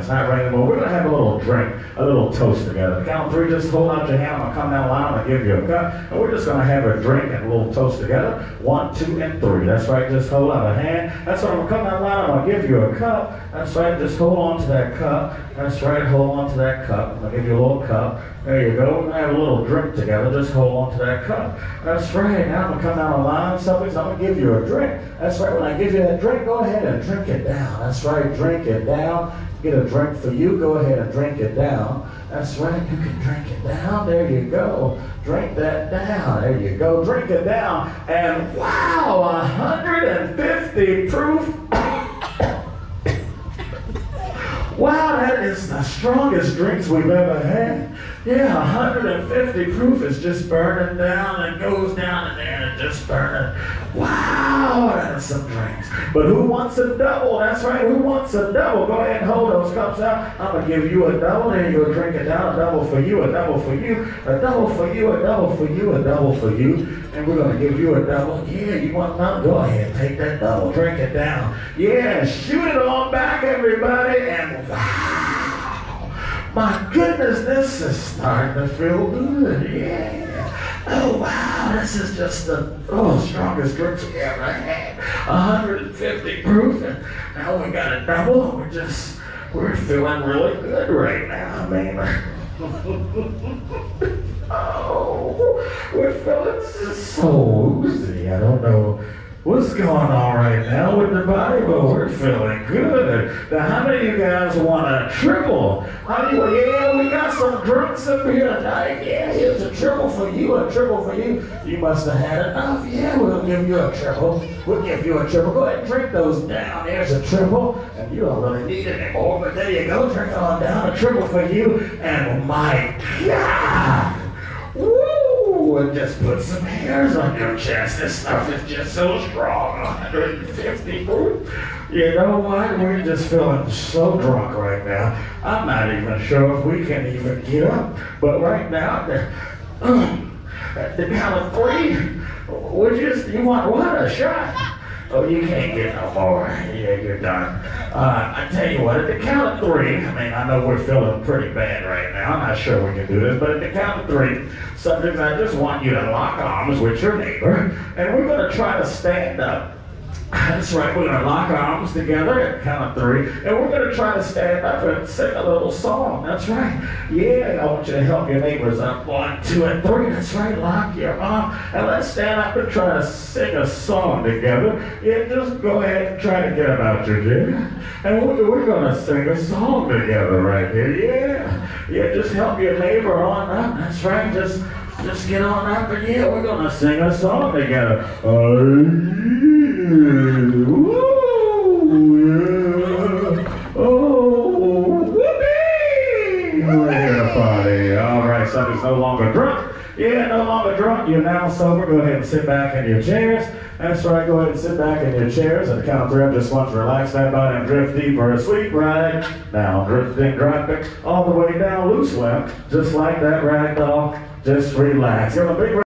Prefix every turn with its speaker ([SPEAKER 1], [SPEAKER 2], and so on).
[SPEAKER 1] It's not raining, but we're going to have a little drink, a little toast together. Count three, just hold out your hand. I'm to come down the line. I'm to give you a cup. And we're just going to have a drink and a little toast together. One, two, and three. That's right. Just hold out a hand. That's right. I'm going to come down the line. I'm going to give you a cup. That's right. Just hold on to that cup. That's right. Hold on to that cup. To give you a little cup. There you go. We're going to have a little drink together. Just hold on to that cup. That's right. Now I'm going to come down the line. Somebody's, I'm going to give you a drink. That's right. When I give you that drink, go ahead and drink it down. That's right. Drink it down. Get a drink for you. Go ahead and drink it down. That's right. You can drink it down. There you go. Drink that down. There you go. Drink it down. And wow, 150 proof. Wow, that is the strongest drinks we've ever had. Yeah, 150 proof is just burning down and goes down in there and just burning. Wow, that's some drinks. But who wants a double? That's right, who wants a double? Go ahead and hold those cups out. I'm going to give you a double. There you go, drink it down. A double for you, a double for you, a double for you, a double for you, a double for you. And we're going to give you a double. Yeah, you want another? Go ahead, take that double, drink it down. Yeah, shoot it on back, everybody. And wow. My goodness, this is starting to feel good. Yeah. Oh, wow. This is just the oh, strongest drinks we ever had. 150 proof. And now we got a double. We're just, we're feeling really good right now. I mean, oh, we're feeling so woozy. I don't know what's going on right now with the body, but we're feeling good. Now, how many of you guys want a triple? Many, well, yeah, we got some drinks up here tonight. Yeah, here's a triple for you, a triple for you. You must have had enough. Yeah, we'll give you a triple. We'll give you a triple. Go ahead and drink those down. There's a triple, and you don't really need it anymore, but there you go. Drink on down. A triple for you, and my God. Woo! And just put some hairs on your chest. This stuff is just so strong. 150 proof. You know what? We're just feeling so drunk right now. I'm not even sure if we can even get up. But right now, the, at the count three, would you, you want what? A shot? Oh, you can't get no more. Yeah, you're done. Uh, I tell you what, at the count of three, I mean, I know we're feeling pretty bad right now. I'm not sure we can do this, but at the count of three, subjects, I just want you to lock arms with your neighbor, and we're going to try to stand up. That's right, we're going to lock arms together at count of three, and we're going to try to stand up and sing a little song. That's right. Yeah, I want you to help your neighbors up. One, two, and three. That's right, lock your arm, and let's stand up and try to sing a song together. Yeah, just go ahead and try to get it out your ear. And we're, going to sing a song together right here. Yeah, yeah, just help your neighbor on up. That's right, just just get on up and yeah, we're gonna sing a song together. Oh, Woo, to party. All right, somebody's no longer drunk. Yeah, no longer drunk. You're now sober. Go ahead and sit back in your chairs. That's right. Go ahead and sit back in your chairs. And count of three, I just want to relax that body and drift deep for a sweet ride. Now, drifting, dropping all the way down, loose left, just like that rag doll. Just relax. Give a big